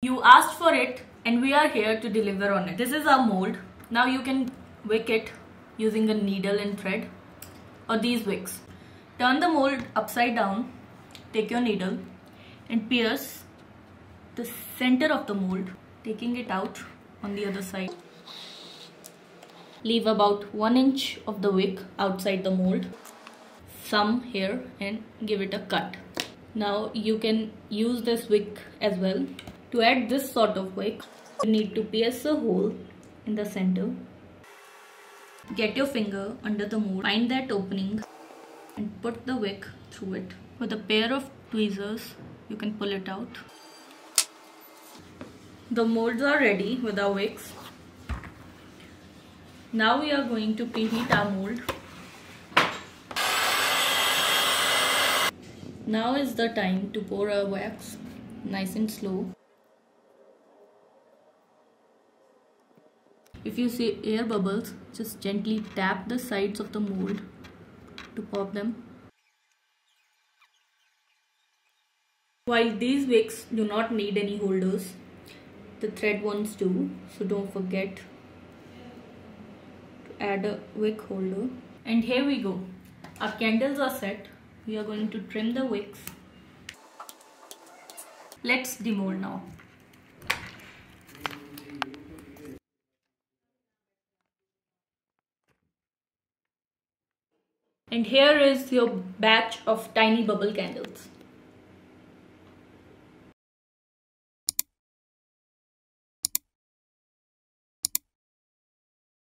You asked for it and we are here to deliver on it. This is our mold. Now you can wick it using a needle and thread or these wicks. Turn the mold upside down, take your needle and pierce the center of the mold, taking it out on the other side. Leave about 1 inch of the wick outside the mold, some here and give it a cut. Now you can use this wick as well. To add this sort of wick, you need to pierce a hole in the center. Get your finger under the mold, find that opening and put the wick through it. With a pair of tweezers, you can pull it out. The molds are ready with our wicks. Now we are going to preheat our mold. Now is the time to pour our wax nice and slow. If you see air bubbles, just gently tap the sides of the mold to pop them. While these wicks do not need any holders, the thread ones do, so don't forget to add a wick holder. And here we go. Our candles are set. We are going to trim the wicks. Let's demold now. And here is your batch of tiny bubble candles.